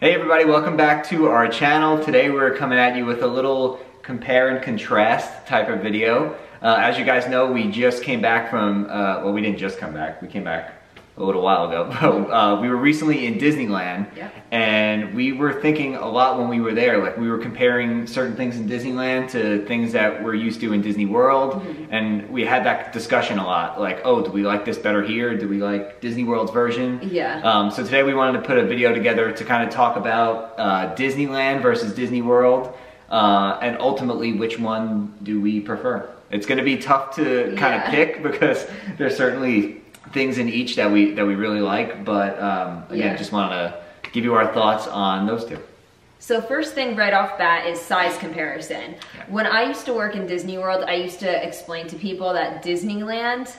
Hey everybody, welcome back to our channel. Today we're coming at you with a little compare and contrast type of video. Uh, as you guys know, we just came back from, uh, well we didn't just come back, we came back a little while ago, but uh, we were recently in Disneyland Yeah. and we were thinking a lot when we were there, like we were comparing certain things in Disneyland to things that we're used to in Disney World and we had that discussion a lot, like oh, do we like this better here? Do we like Disney World's version? Yeah. Um, so today we wanted to put a video together to kind of talk about uh, Disneyland versus Disney World, uh, and ultimately which one do we prefer. It's going to be tough to kind of pick because there's certainly things in each that we that we really like, but um, again, Yeah. just wanted to give you our thoughts on those two. So first thing right off bat is size comparison. Yeah. When I used to work in Disney World, I used to explain to people that Disneyland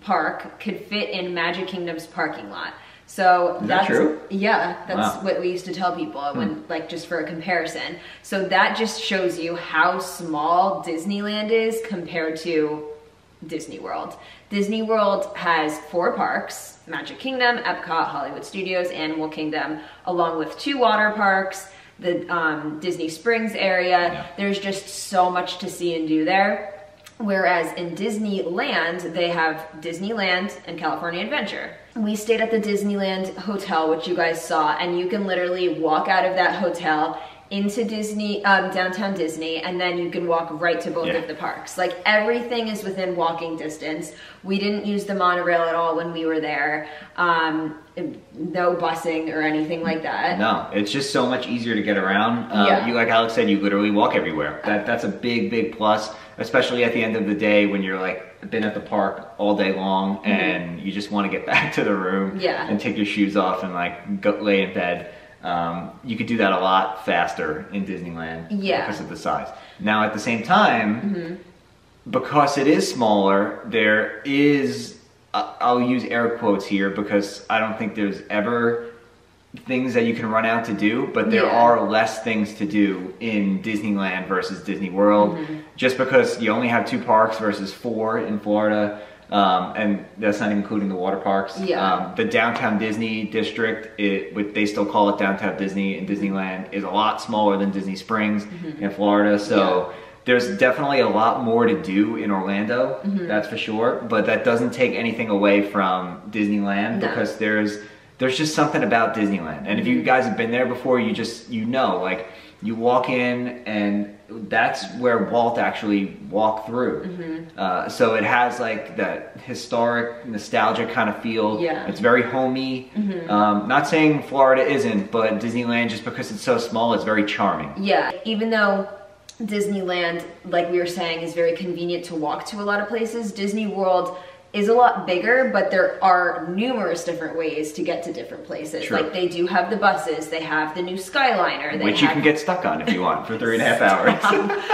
Park could fit in Magic Kingdom's parking lot. So Is that that's true? yeah, that's Wow. Hmm. what we used to tell people when like just for a comparison. So that just shows you how small Disneyland is compared to Disney World. Disney World has four parks Magic Kingdom, Epcot, Hollywood Studios, Animal Kingdom, along with two water parks, the um, Disney Springs area. Yeah. There's just so much to see and do there. Whereas in Disneyland, they have Disneyland and California Adventure. We stayed at the Disneyland Hotel, which you guys saw, and you can literally walk out of that hotel into Disney, um, downtown Disney, and then you can walk right to both Yeah. of the parks. Like everything is within walking distance. We didn't use the monorail at all when we were there. Um, no busing or anything like that. No, it's just so much easier to get around. Uh, Yeah. You, like Alex said, you literally walk everywhere. That that's a big, big plus, especially at the end of the day when you're like been at the park all day long and you just want to get back to the room Mm-hmm. Yeah. and take your shoes off and like go lay in bed. Um, you could do that a lot faster in Disneyland Yeah. because of the size. Now, at the same time, because it is smaller, there is, I- I'll use air quotes here because I don't think there's ever things that you can run out to do, but there Yeah. are less things to do in Disneyland versus Disney World. Mm-hmm. Just because you only have two parks versus four in Florida, um, and that's not including the water parks. Yeah. Um, the downtown Disney district, it, they still call it downtown Disney in Disneyland, is a lot smaller than Disney Springs in Florida. So Mm-hmm. Yeah. there's definitely a lot more to do in Orlando, Mm-hmm. that's for sure. But that doesn't take anything away from Disneyland No. because there's there's just something about Disneyland. And if you guys have been there before, you just you know like you walk in and that's where Walt actually walked through. Mm-hmm. Uh, so it has like that historic, nostalgic kind of feel. Yeah. It's very homey. Mm-hmm. Um, not saying Florida isn't, but Disneyland, just because it's so small, it's very charming. Yeah, even though Disneyland, like we were saying, is very convenient to walk to a lot of places, Disney World is a lot bigger, but there are numerous different ways to get to different places. True. Like they do have the buses, they have the new Skyliner, Which you can get stuck on if you want for three and a half hours.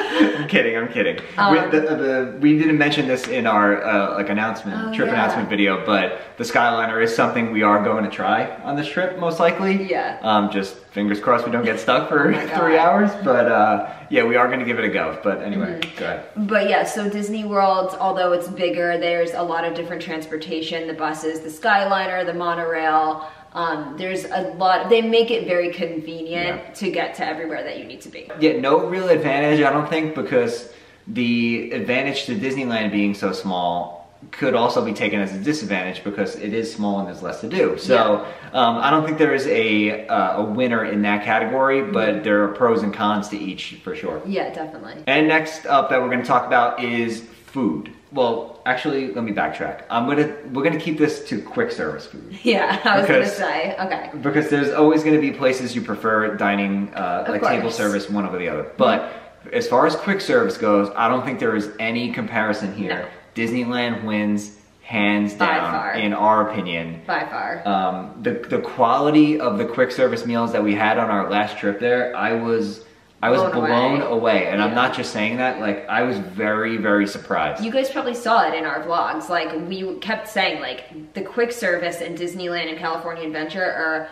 I'm kidding. I'm kidding. Um, we, the, the, we didn't mention this in our uh, like announcement, Oh, trip yeah. announcement video, but the Skyliner is something we are going to try on this trip, most likely. Yeah. Um, just fingers crossed we don't get stuck for Oh three hours, but uh, yeah, we are going to give it a go. But anyway, Mm-hmm. go ahead. But yeah, so Disney World, although it's bigger, there's a lot of different transportation, the buses, the Skyliner, the monorail. Um, there's a lot, they make it very convenient Yeah. to get to everywhere that you need to be. Yeah, no real advantage, I don't think, because the advantage to Disneyland being so small could also be taken as a disadvantage because it is small and there's less to do. So um, I don't think there is a uh, a winner in that category, but there are pros and cons to each for sure. Yeah, definitely. And next up that we're going to talk about is food. Well, actually, let me backtrack. I'm gonna we're gonna keep this to quick service food. Yeah, I was gonna say, okay. Because there's always going to be places you prefer dining, uh, like table service, one over the other. But as far as quick service goes, I don't think there is any comparison here. Disneyland wins hands down, in our opinion. By far. Um, the the quality of the quick service meals that we had on our last trip there, I was I was Blown blown away. away, and I'm not just saying that. Like I was very very surprised. You guys probably saw it in our vlogs. Like we kept saying, like the quick service in Disneyland and California Adventure are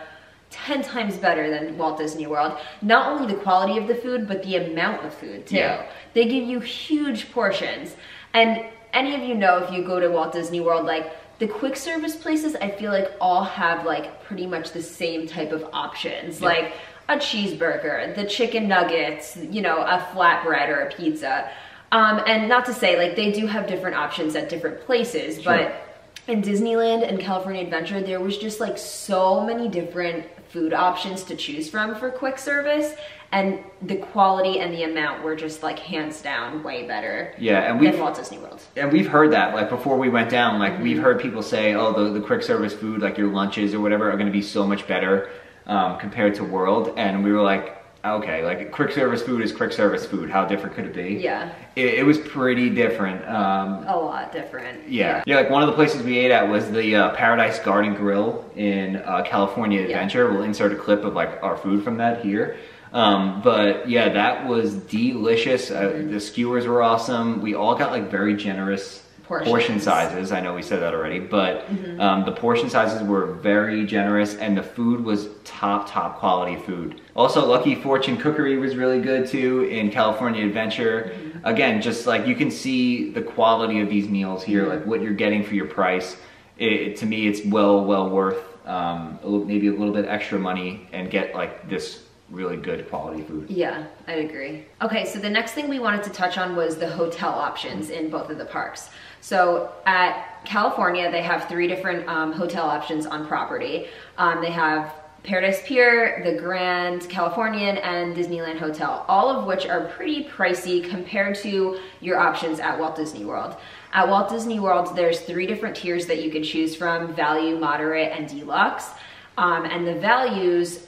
ten times better than Walt Disney World. Not only the quality of the food, but the amount of food too. Yeah. They give you huge portions, and any of you know if you go to Walt Disney World, like the quick service places I feel like all have like pretty much the same type of options. Yeah. Like a cheeseburger, the chicken nuggets, you know, a flatbread or a pizza. Um, and not to say like they do have different options at different places, Sure. but in Disneyland and California Adventure, there was just like so many different food options to choose from for quick service, and the quality and the amount were just like hands down way better Yeah, and we've than Walt Disney World. and we've heard that like before we went down like we've Mm-hmm. heard people say oh the, the quick service food like your lunches or whatever are going to be so much better um, compared to world and we were like okay like quick service food is quick service food how different could it be Yeah, it, it was pretty different um, a lot different. yeah. yeah like one of the places we ate at was the uh, paradise garden grill in uh, california Yeah. adventure we'll insert a clip of like our food from that here um, but yeah that was delicious uh, Mm-hmm. the skewers were awesome we all got like very generous Portions. portion sizes i know we said that already but Mm-hmm. um, the portion sizes were very generous and the food was top top quality food also lucky fortune cookery was really good too in california adventure Mm-hmm. again just like you can see the quality of these meals here Mm-hmm. like what you're getting for your price it, to me it's well well worth um, a little, maybe a little bit extra money and get like this really good quality food Yeah, I agree. Okay, so the next thing we wanted to touch on was the hotel options in both of the parks. So at California, they have three different um, hotel options on property. Um, they have Paradise Pier, the Grand Californian, and Disneyland Hotel, all of which are pretty pricey compared to your options at Walt Disney World. At Walt Disney World, there's three different tiers that you can choose from value, moderate, and deluxe. Um, and the values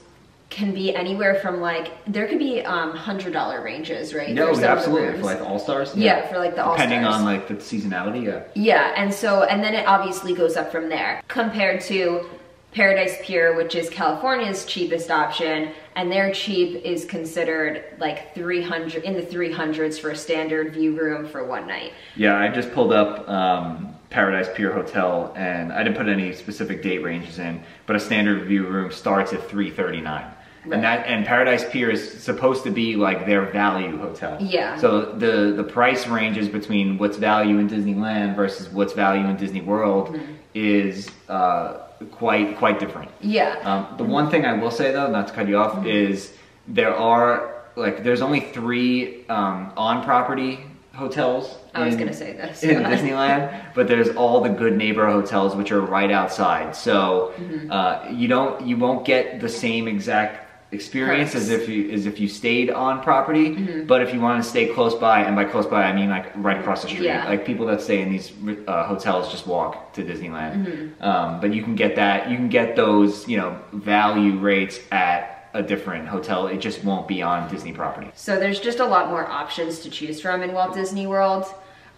can be anywhere from like there could be um hundred dollar ranges, right? no for some of the absolutely. for like all stars Yeah, for, like, the All-Stars. Depending on like the seasonality yeah. Yeah, and so and then it obviously goes up from there. Compared to Paradise Pier, which is California's cheapest option, and their cheap is considered like 300 in the 300s for a standard view room for one night. Yeah, I just pulled up um, Paradise Pier Hotel, and I didn't put any specific date ranges in, but a standard view room starts at three thirty nine, Right. and that and Paradise Pier is supposed to be like their value hotel. Yeah. So the the price ranges between what's value in Disneyland versus what's value in Disney World Mm-hmm. is uh, quite quite different. Yeah. Um, the one thing I will say though, not to cut you off, Mm-hmm. is there are like there's only three um, on property hotels. I was in- gonna say this. in Disneyland, but there's all the good neighbor hotels which are right outside. So Mm-hmm. uh, you don't you won't get the same exact experience as if you as if you stayed on property. Mm-hmm. But if you want to stay close by, and by close by I mean like right across the street, Yeah. like people that stay in these uh, hotels just walk to Disneyland. Mm-hmm. Um, but you can get that you can get those you know value rates at a different hotel. It just won't be on Disney property. So there's just a lot more options to choose from in Walt Disney World.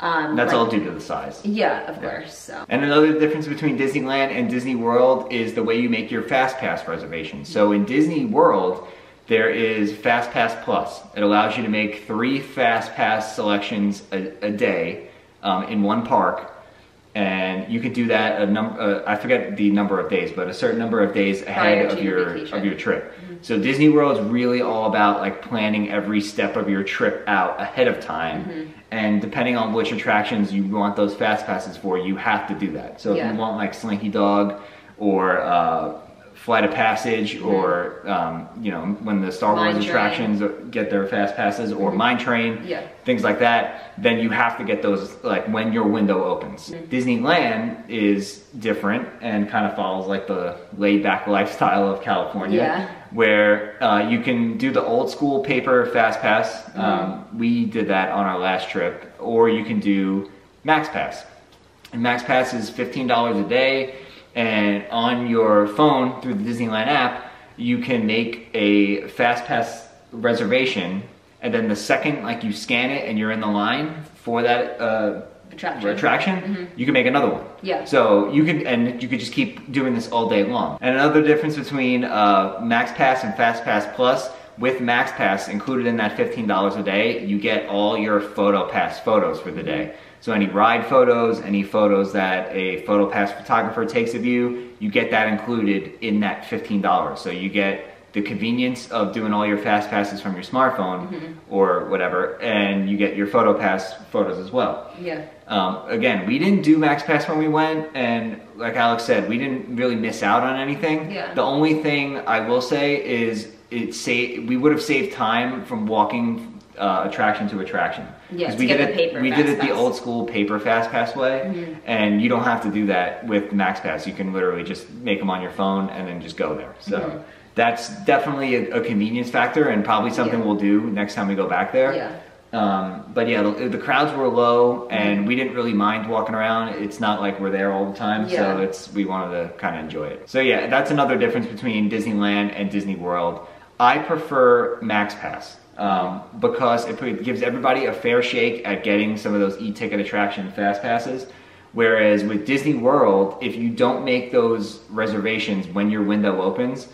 Um, That's like- all due to the size. Yeah, of course. So And another difference between Disneyland and Disney World is the way you make your Fast Pass reservation. So in Disney World, there is Fast Pass Plus. It allows you to make three Fast Pass selections a, a day um, in one park. And you could do that a number, uh, I forget the number of days, but a certain number of days ahead of your, vacation. of your trip. So Disney world is really all about like planning every step of your trip out ahead of time. Mm-hmm. And depending on which attractions you want those fast passes for, you have to do that. So if you want like Slinky Dog or uh, Flight of Passage or um, you know when the Star Wars Mm-hmm. Train. attractions get their fast passes or Mine Train, Yeah. things like that, then you have to get those like when your window opens. Mm-hmm. Disneyland is different and kind of follows like the laid back lifestyle of California, Yeah. where uh, you can do the old school paper fast pass. Mm-hmm. Um, we did that on our last trip, or you can do Max Pass. And Max Pass is fifteen dollars a day, and on your phone through the Disneyland app, you can make a fast pass reservation, and then the second like you scan it and you're in the line for that uh, Attraction. attraction, you can make another one. Yeah. So you can and you could just keep doing this all day long. And another difference between uh, Max Pass and Fast Pass Plus. With Max Pass included in that $15 a day, you get all your Photo Pass photos for the day. So any ride photos, any photos that a Photo Pass photographer takes of you, you get that included in that $15. So you get the convenience of doing all your fast passes from your smartphone or whatever, and you get your Photo Pass photos as well. yeah. Um, again, we didn't do Max Pass when we went, and like Alex said, we didn't really miss out on anything. Yeah. The only thing I will say is it say we would have saved time from walking uh, attraction to attraction. To we get did it. we did it the old school paper fast pass way, Mm-hmm. and you don't have to do that with Max Pass. You can literally just make them on your phone and then just go there. So. Mm-hmm. That's definitely a, a convenience factor, and probably something Yeah. we'll do next time we go back there. Yeah. Um, but yeah, the, the crowds were low, Mm-hmm. and we didn't really mind walking around. It's not like we're there all the time, Yeah. so it's we wanted to kind of enjoy it. So yeah, that's another difference between Disneyland and Disney World. I prefer Max Pass um, because it gives everybody a fair shake at getting some of those e-ticket attraction fast passes. Whereas with Disney World, if you don't make those reservations when your window opens,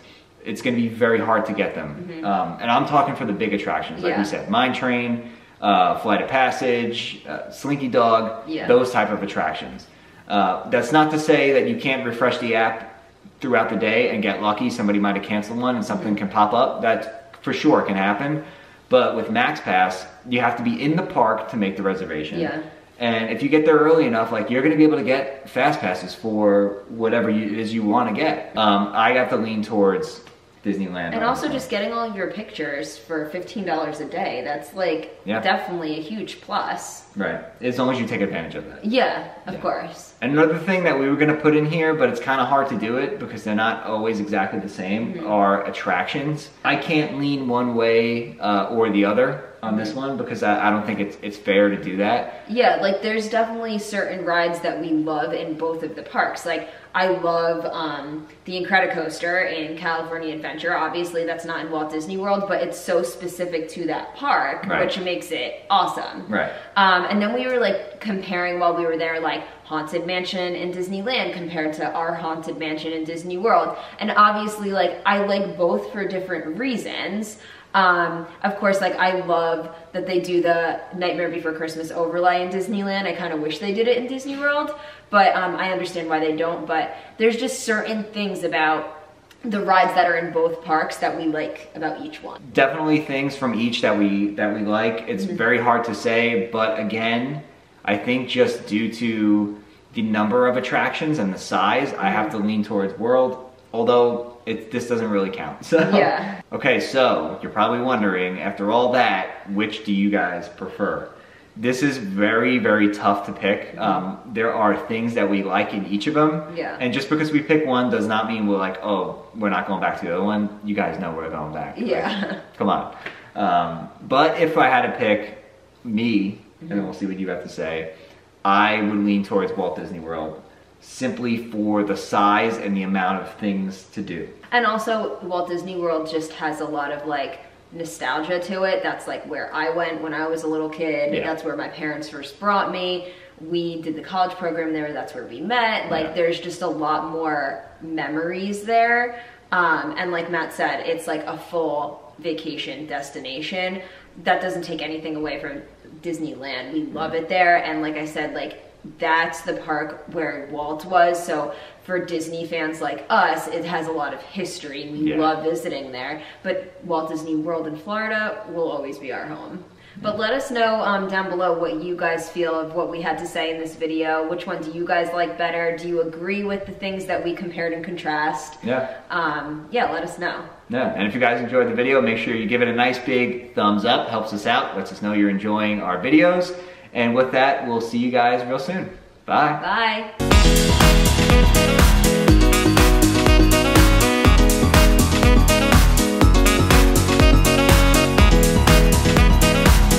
it's going to be very hard to get them. Um, and I'm talking for the big attractions, like. Yeah. we said, Mine Train, uh, Flight of Passage, uh, Slinky Dog, Yeah. those type of attractions. Uh, that's not to say that you can't refresh the app throughout the day and get lucky. Somebody might have canceled one and something Mm-hmm. can pop up. That for sure can happen. But with Max Pass, you have to be in the park to make the reservation. Yeah. And if you get there early enough, like you're going to be able to get fast passes for whatever you, it is you want to get. Um, I got to lean towards Disneyland. And also just getting all your pictures for $15 a day. That's like Yeah. definitely a huge plus. right, as long as you take advantage of that. Yeah, of Yeah. course. Another thing that we were going to put in here, but it's kind of hard to do it because they're not always exactly the same, Mm-hmm. are attractions. I can't lean one way uh, or the other on this Mm-hmm. one because I, I don't think it's it's fair to do that. Yeah, like there's definitely certain rides that we love in both of the parks. Like I love um, the Incredicoaster in California Adventure. Obviously, that's not in Walt Disney World, but it's so specific to that park, Right. which makes it awesome. Right. Um, and then we were like comparing while we were there, like Haunted Mansion in Disneyland compared to our Haunted Mansion in Disney World. And obviously, like, I like both for different reasons. Um, of course, like, I love that they do the Nightmare Before Christmas overlay in Disneyland. I kind of wish they did it in Disney World, but um, I understand why they don't. But there's just certain things about the rides that are in both parks that we like about each one. definitely things from each that we that we like. It's Mm-hmm. very hard to say, but again, I think just due to the number of attractions and the size, I have Mm-hmm. to lean towards World. Although it this doesn't really count. So Yeah. Okay, so you're probably wondering, after all that, which do you guys prefer? This is very, very tough to pick. Um, there are things that we like in each of them. Yeah. And just because we pick one does not mean we're like, oh, we're not going back to the other one. You guys know we're going back. Yeah. Come on. Um, but if I had to pick me, and then we'll see what you have to say, I would lean towards Walt Disney World simply for the size and the amount of things to do. And also, Walt Disney World just has a lot of like nostalgia to it. That's like where I went when I was a little kid. Yeah. That's where my parents first brought me. We did the college program there. That's where we met. Like, Yeah. there's just a lot more memories there. Um, and like Matt said, it's like a full vacation destination. That doesn't take anything away from Disneyland. We love it there. And like I said, like that's the park where Walt was. So for Disney fans like us, it has a lot of history and we Yeah. love visiting there. But Walt Disney World in Florida will always be our home. But let us know um, down below what you guys feel of what we had to say in this video. Which one do you guys like better? Do you agree with the things that we compared and contrast? Yeah. Um, yeah, let us know. Yeah, and if you guys enjoyed the video, make sure you give it a nice big thumbs up. Helps us out, lets us know you're enjoying our videos. And with that, we'll see you guys real soon. Bye. Bye.